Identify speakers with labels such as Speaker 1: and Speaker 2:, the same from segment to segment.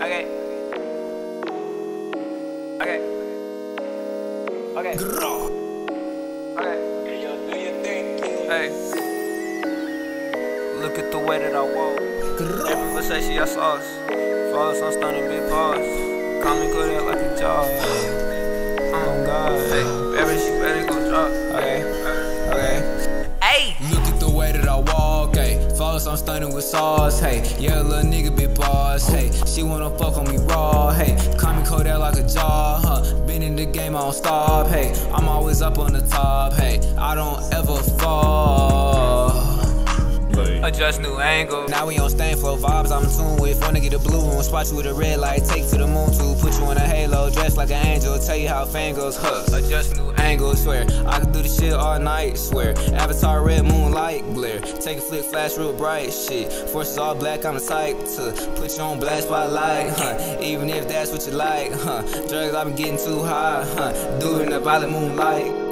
Speaker 1: Okay. Okay. Okay. Grrr. Okay. Hey. Look at the way that I walk. Every Versace I sauce. False, I'm stunning big balls. Call me good at like a job. Oh my God. Hey. baby, she better go drop.
Speaker 2: Okay. Okay.
Speaker 1: Hey.
Speaker 2: Look at the way that I walk. Hey. Falls, I'm stunning with sauce. Hey. Yeah, little nigga be boss. Hey. She wanna fuck on me raw, hey. Call me Kodak like a jaw, huh. Been in the game, I don't stop, hey. I'm always up on the top, hey. I don't ever fall.
Speaker 1: Adjust new angle.
Speaker 2: Now we on stain flow vibes, I'm tuned with. Wanna get a blue one, spot you with a red light, take to the moon too. Put dressed like an angel, tell you how fame goes, huh.
Speaker 1: Adjust new
Speaker 2: Angle, swear. I can do this shit all night, swear. Avatar red moonlight glare. Take a flick, flash real bright, shit. Forces all black, I'm the type to put you on blast spotlight, huh. Even if that's what you like, huh. Drugs, I've been getting too high, huh. Do it in the violet moonlight.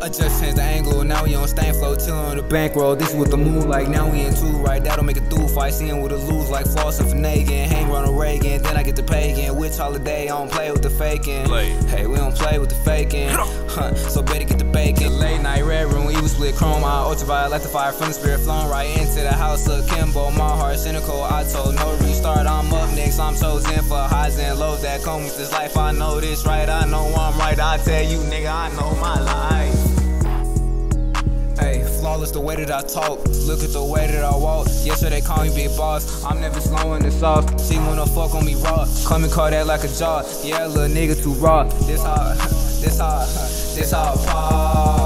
Speaker 2: Adjust change the angle, now we on stain flow, chillin' on the bankroll. This is with the moonlight, now we in two right. That'll make a dual fight, seeing with a lose like Floss and Finnegan. Hang Ronald Reagan, get the pagan. Which holiday, I don't play with the faking.
Speaker 1: Play.
Speaker 2: Hey, we don't play with the faking. Huh, so better get the bacon. Late night red room, evil split chrome eye, ultraviolet the fire from the spirit flown right into the house of Kimbo. My heart cynical, I told no restart. I'm up next, I'm chosen for highs and lows that come with this life. I know this right, I know I'm right. I tell you, nigga, I know my life. Hey, flawless the way that I talk. Look at the way that I walk. Yesterday call me big boss. I'm never slowing this off. She wanna fuck on me raw. Come me call that like a jaw. Yeah, little nigga too raw. This how, this how, this how I fall.